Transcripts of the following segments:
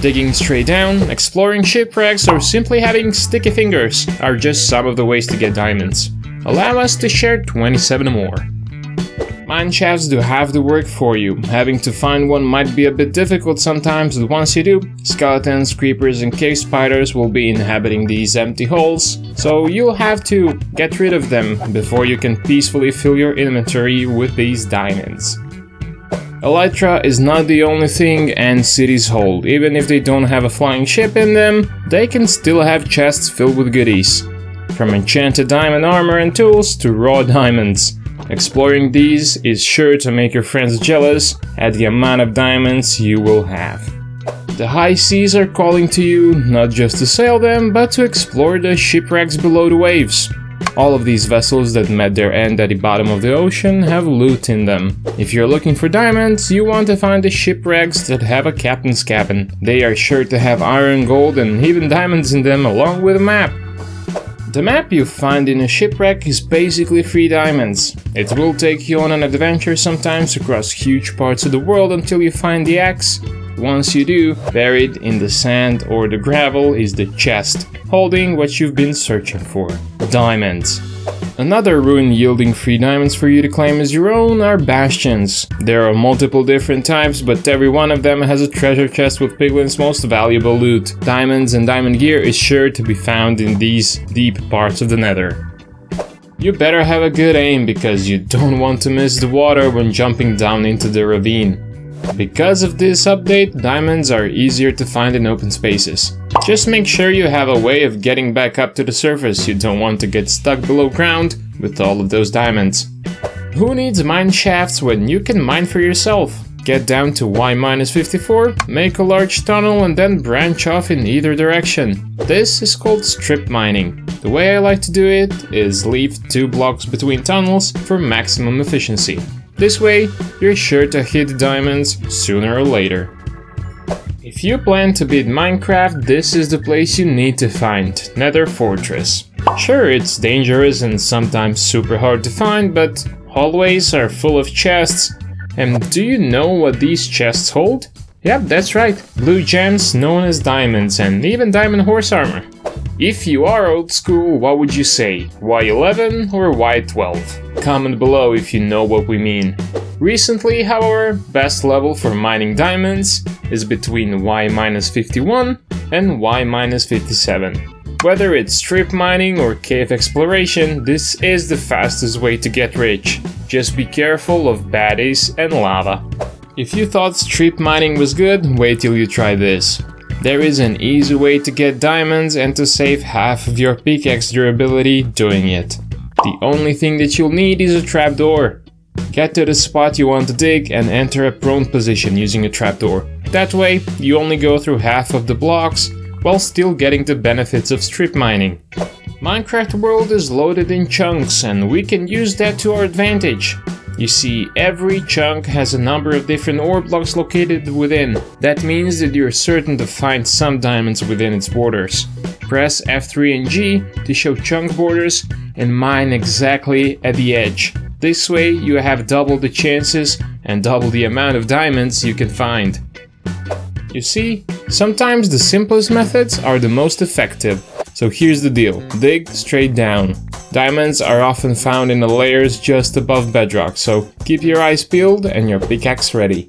Digging straight down, exploring shipwrecks, or simply having sticky fingers are just some of the ways to get diamonds. Allow us to share 27 more. Mine shafts do half the work for you. Having to find one might be a bit difficult sometimes, but once you do, skeletons, creepers and cave spiders will be inhabiting these empty holes, so you'll have to get rid of them before you can peacefully fill your inventory with these diamonds. Elytra is not the only thing End cities hold. Even if they don't have a flying ship in them, they can still have chests filled with goodies. From enchanted diamond armor and tools to raw diamonds. Exploring these is sure to make your friends jealous at the amount of diamonds you will have. The high seas are calling to you not just to sail them, but to explore the shipwrecks below the waves. All of these vessels that met their end at the bottom of the ocean have loot in them. If you're looking for diamonds, you want to find the shipwrecks that have a captain's cabin. They are sure to have iron, gold and even diamonds in them along with a map. The map you find in a shipwreck is basically free diamonds. It will take you on an adventure sometimes across huge parts of the world until you find the axe. Once you do, buried in the sand or the gravel is the chest, holding what you've been searching for. Diamonds. Another ruin yielding free diamonds for you to claim as your own are bastions. There are multiple different types, but every one of them has a treasure chest with Piglin's most valuable loot. Diamonds and diamond gear is sure to be found in these deep parts of the nether. You better have a good aim because you don't want to miss the water when jumping down into the ravine. Because of this update, diamonds are easier to find in open spaces. Just make sure you have a way of getting back up to the surface, you don't want to get stuck below ground with all of those diamonds. Who needs mine shafts when you can mine for yourself? Get down to Y-54, make a large tunnel and then branch off in either direction. This is called strip mining. The way I like to do it is leave two blocks between tunnels for maximum efficiency. This way, you're sure to hit diamonds sooner or later. If you plan to beat Minecraft, this is the place you need to find, Nether Fortress. Sure, it's dangerous and sometimes super hard to find, but hallways are full of chests. And do you know what these chests hold? Yep, that's right, blue gems known as diamonds and even diamond horse armor. If you are old school, what would you say? Y11 or Y12? Comment below if you know what we mean. Recently, however, best level for mining diamonds is between Y-51 and Y-57. Whether it's strip mining or cave exploration, this is the fastest way to get rich. Just be careful of baddies and lava. If you thought strip mining was good, wait till you try this. There is an easy way to get diamonds and to save half of your pickaxe durability doing it. The only thing that you'll need is a trapdoor. Get to the spot you want to dig and enter a prone position using a trapdoor. That way, you only go through half of the blocks while still getting the benefits of strip mining. Minecraft world is loaded in chunks and we can use that to our advantage. You see, every chunk has a number of different ore blocks located within. That means that you're certain to find some diamonds within its borders. Press F3 and G to show chunk borders and mine exactly at the edge. This way you have double the chances and double the amount of diamonds you can find. You see, sometimes the simplest methods are the most effective. So here's the deal, dig straight down. Diamonds are often found in the layers just above bedrock, so keep your eyes peeled and your pickaxe ready.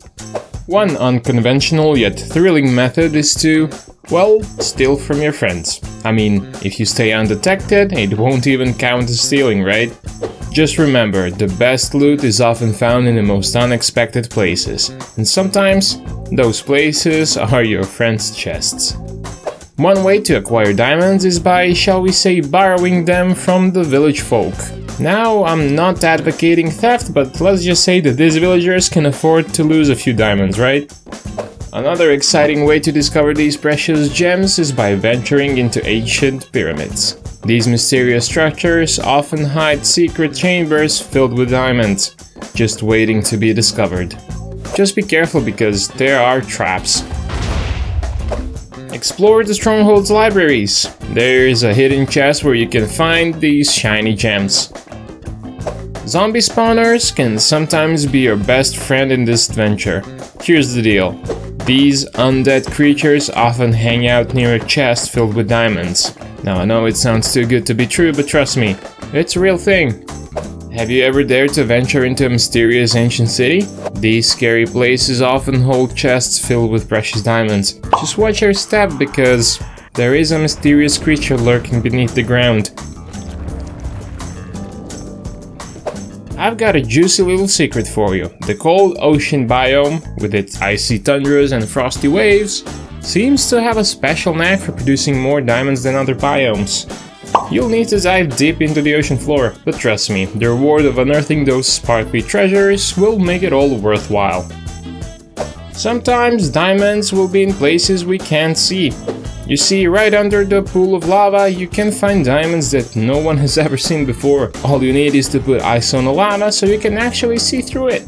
One unconventional yet thrilling method is to, well, steal from your friends. I mean, if you stay undetected, it won't even count as stealing, right? Just remember, the best loot is often found in the most unexpected places, and sometimes those places are your friends' chests. One way to acquire diamonds is by, shall we say, borrowing them from the village folk. Now, I'm not advocating theft, but let's just say that these villagers can afford to lose a few diamonds, right? Another exciting way to discover these precious gems is by venturing into ancient pyramids. These mysterious structures often hide secret chambers filled with diamonds, just waiting to be discovered. Just be careful because there are traps. Explore the Stronghold's libraries. There is a hidden chest where you can find these shiny gems. Zombie spawners can sometimes be your best friend in this adventure. Here's the deal. These undead creatures often hang out near a chest filled with diamonds. Now I know it sounds too good to be true, but trust me, it's a real thing. Have you ever dared to venture into a mysterious ancient city? These scary places often hold chests filled with precious diamonds. Just watch your step because there is a mysterious creature lurking beneath the ground. I've got a juicy little secret for you. The cold ocean biome, with its icy tundras and frosty waves, seems to have a special knack for producing more diamonds than other biomes. You'll need to dive deep into the ocean floor, but trust me, the reward of unearthing those sparkly treasures will make it all worthwhile. Sometimes diamonds will be in places we can't see. You see, right under the pool of lava, you can find diamonds that no one has ever seen before. All you need is to put ice on the lava so you can actually see through it.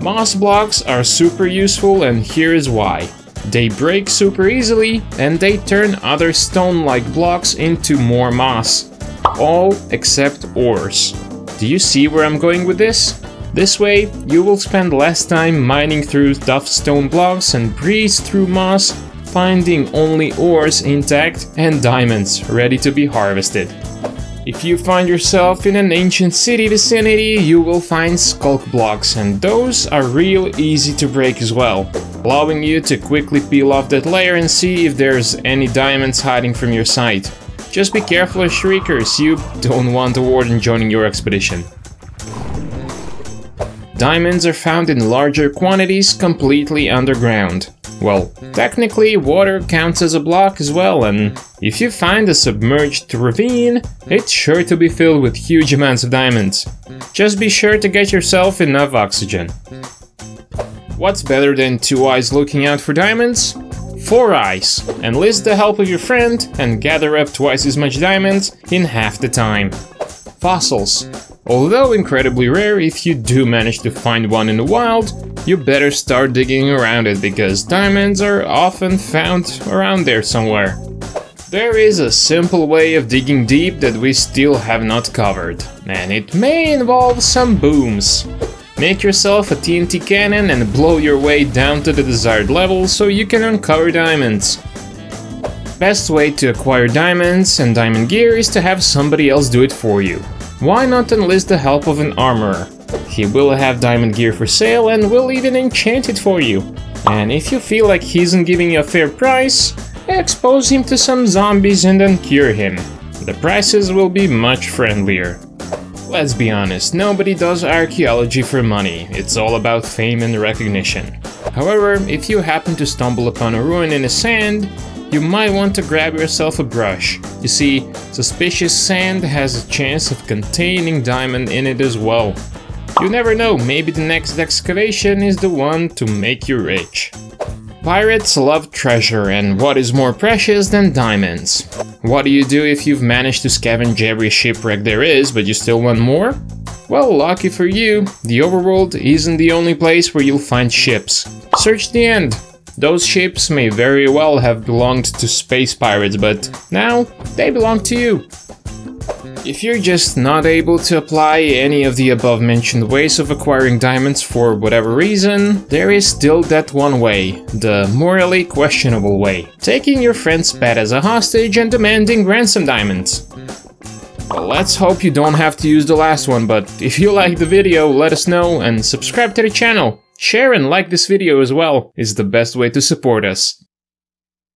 Moss blocks are super useful and here is why. They break super easily and they turn other stone-like blocks into more moss. All except ores. Do you see where I'm going with this? This way, you will spend less time mining through tough stone blocks and breeze through moss, finding only ores intact and diamonds ready to be harvested. If you find yourself in an ancient city vicinity, you will find sculk blocks and those are real easy to break as well, allowing you to quickly peel off that layer and see if there's any diamonds hiding from your sight. Just be careful of shriekers, you don't want the warden joining your expedition. Diamonds are found in larger quantities completely underground. Well, technically water counts as a block as well, and if you find a submerged ravine, it's sure to be filled with huge amounts of diamonds. Just be sure to get yourself enough oxygen. What's better than two eyes looking out for diamonds? Four eyes. Enlist the help of your friend and gather up twice as much diamonds in half the time. Fossils. Although incredibly rare, if you do manage to find one in the wild, you better start digging around it because diamonds are often found around there somewhere. There is a simple way of digging deep that we still have not covered, and it may involve some booms. Make yourself a TNT cannon and blow your way down to the desired level so you can uncover diamonds. Best way to acquire diamonds and diamond gear is to have somebody else do it for you. Why not enlist the help of an armorer? He will have diamond gear for sale and will even enchant it for you. And if you feel like he isn't giving you a fair price, expose him to some zombies and then cure him. The prices will be much friendlier. Let's be honest, nobody does archaeology for money, it's all about fame and recognition. However, if you happen to stumble upon a ruin in the sand, you might want to grab yourself a brush. You see, suspicious sand has a chance of containing diamond in it as well. You never know, maybe the next excavation is the one to make you rich. Pirates love treasure, and what is more precious than diamonds? What do you do if you've managed to scavenge every shipwreck there is, but you still want more? Well, lucky for you, the overworld isn't the only place where you'll find ships. Search the end. Those ships may very well have belonged to space pirates, but now they belong to you. If you're just not able to apply any of the above mentioned ways of acquiring diamonds for whatever reason, there is still that one way, the morally questionable way. Taking your friend's pet as a hostage and demanding ransom diamonds. Well, let's hope you don't have to use the last one, but if you like the video, let us know and subscribe to the channel. Share and like this video as well is the best way to support us.